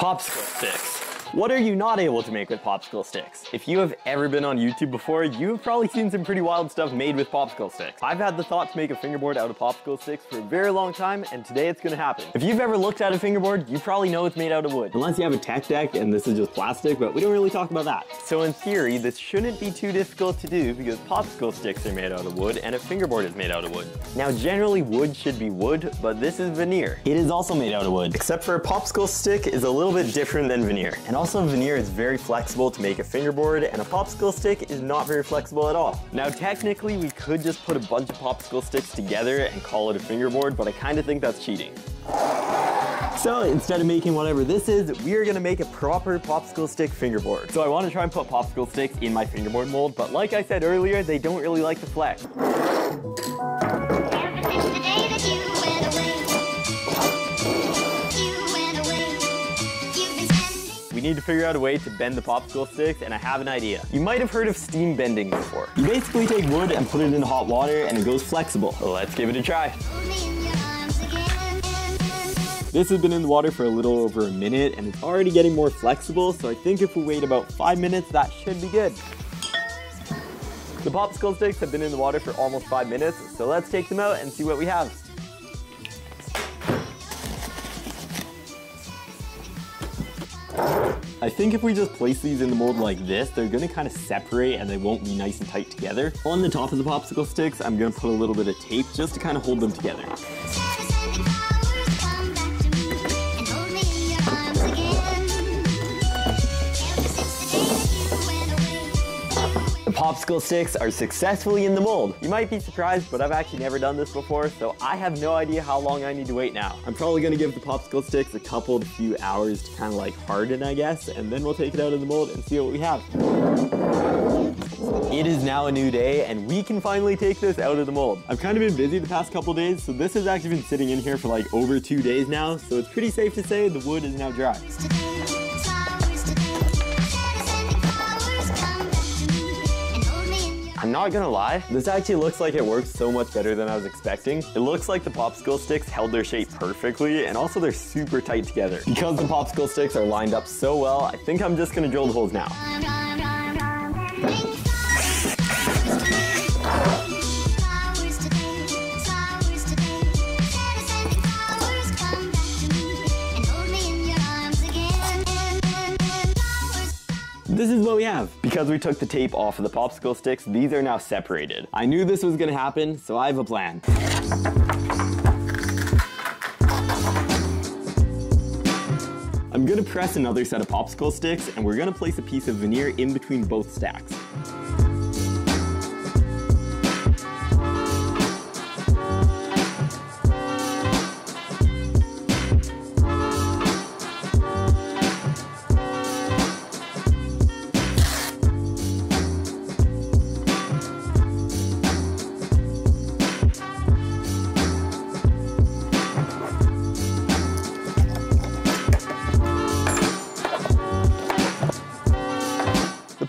Popsicle sticks. What are you not able to make with popsicle sticks? If you have ever been on YouTube before, you've probably seen some pretty wild stuff made with popsicle sticks. I've had the thought to make a fingerboard out of popsicle sticks for a very long time, and today it's gonna happen. If you've ever looked at a fingerboard, you probably know it's made out of wood. Unless you have a tech deck and this is just plastic, but we don't really talk about that. So in theory, this shouldn't be too difficult to do because popsicle sticks are made out of wood and a fingerboard is made out of wood. Now generally wood should be wood, but this is veneer. It is also made out of wood, except for a popsicle stick is a little bit different than veneer. And also veneer is very flexible to make a fingerboard and a popsicle stick is not very flexible at all. Now technically we could just put a bunch of popsicle sticks together and call it a fingerboard, but I kind of think that's cheating. So instead of making whatever this is, we are gonna make a proper popsicle stick fingerboard. So I wanna try and put popsicle sticks in my fingerboard mold, but like I said earlier, they don't really like to flex. We need to figure out a way to bend the popsicle sticks, and I have an idea. You might have heard of steam bending before. You basically take wood and put it in hot water, and it goes flexible. Let's give it a try. This has been in the water for a little over a minute, and it's already getting more flexible, so I think if we wait about five minutes, that should be good. The popsicle sticks have been in the water for almost five minutes, so let's take them out and see what we have. I think if we just place these in the mold like this, they're gonna kind of separate and they won't be nice and tight together. On the top of the popsicle sticks, I'm gonna put a little bit of tape just to kind of hold them together. Popsicle sticks are successfully in the mold. You might be surprised, but I've actually never done this before, so I have no idea how long I need to wait now. I'm probably gonna give the popsicle sticks a couple to few hours to kind of like harden, I guess, and then we'll take it out of the mold and see what we have. It is now a new day, and we can finally take this out of the mold. I've kind of been busy the past couple days, so this has actually been sitting in here for like over two days now, so it's pretty safe to say the wood is now dry. I'm not gonna lie, this actually looks like it works so much better than I was expecting. It looks like the popsicle sticks held their shape perfectly, and also they're super tight together. Because the popsicle sticks are lined up so well, I think I'm just gonna drill the holes now. This is what we have. Because we took the tape off of the popsicle sticks, these are now separated. I knew this was gonna happen, so I have a plan. I'm gonna press another set of popsicle sticks, and we're gonna place a piece of veneer in between both stacks.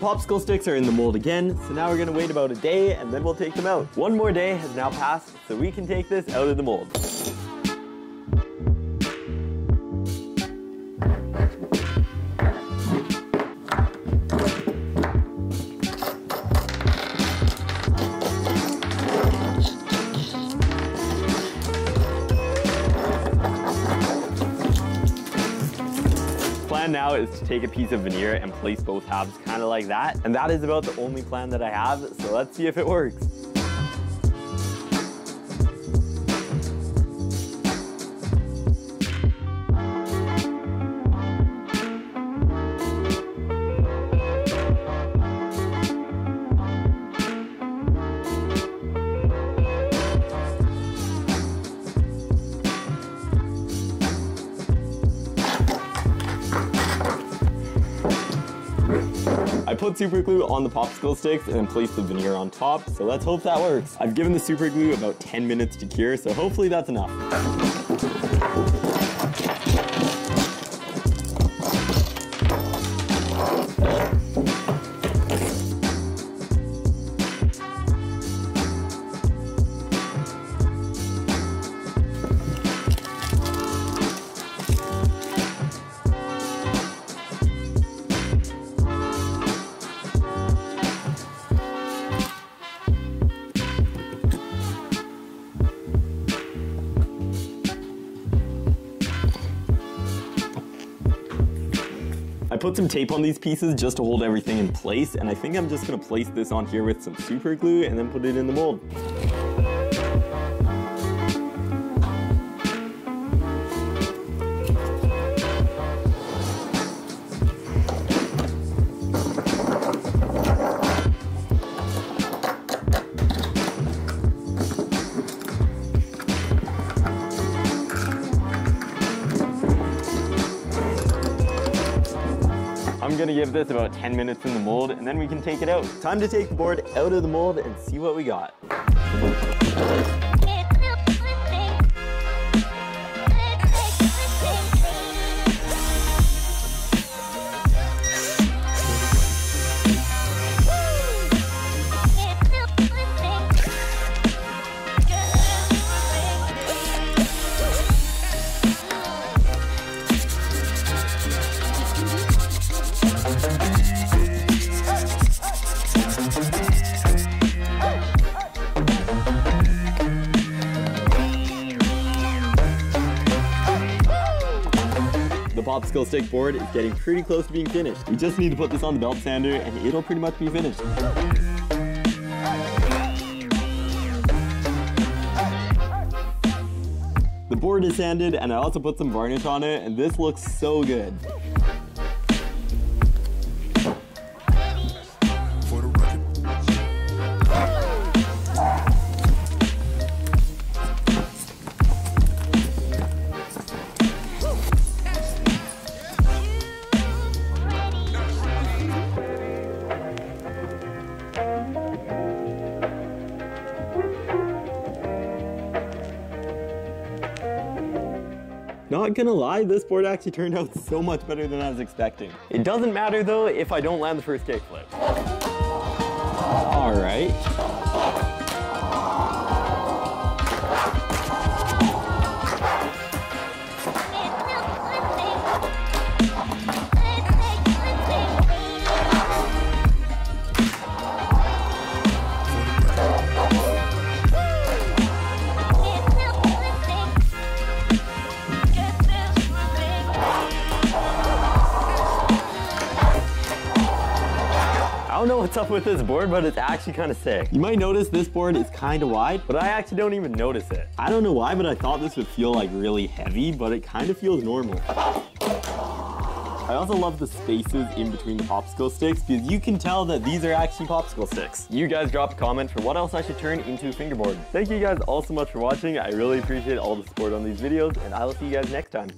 Popsicle sticks are in the mold again, so now we're gonna wait about a day and then we'll take them out. One more day has now passed, so we can take this out of the mold. Plan now is to take a piece of veneer and place both halves kind of like that. And that is about the only plan that I have, so let's see if it works. I put super glue on the popsicle sticks and then placed the veneer on top, so let's hope that works. I've given the super glue about 10 minutes to cure, so hopefully that's enough. Put some tape on these pieces just to hold everything in place, and I think I'm just gonna place this on here with some super glue and then put it in the mold. Gonna give this about 10 minutes in the mold and then we can take it out. Time to take the board out of the mold and see what we got. Popsicle stick board is getting pretty close to being finished. We just need to put this on the belt sander and it'll pretty much be finished. The board is sanded and I also put some varnish on it and this looks so good. Not gonna lie, this board actually turned out so much better than I was expecting. It doesn't matter though if I don't land the first kickflip. All right. Don't know what's up with this board, but it's actually kind of sick. You might notice this board is kind of wide, but I actually don't even notice it. I don't know why, but I thought this would feel like really heavy, but it kind of feels normal. I also love the spaces in between the popsicle sticks because you can tell that these are actually popsicle sticks. You guys drop a comment for what else I should turn into a fingerboard. Thank you guys all so much for watching. I really appreciate all the support on these videos and I will see you guys next time.